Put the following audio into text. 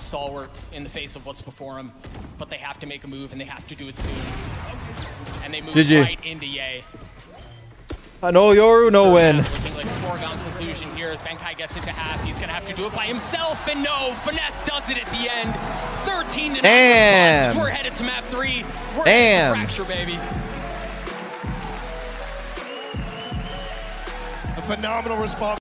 stalwart in the face of what's before him, but they have to make a move and they have to do it soon. And they move GG. right into yay. I know Yoru, no So, win. yeah, looking like a foregone conclusion here as Benkai gets it to half. He's gonna have to do it by himself, and no, finesse does it at the end. 13 to Damn. We're headed to map three. We're Damn. to fracture, baby. A phenomenal response.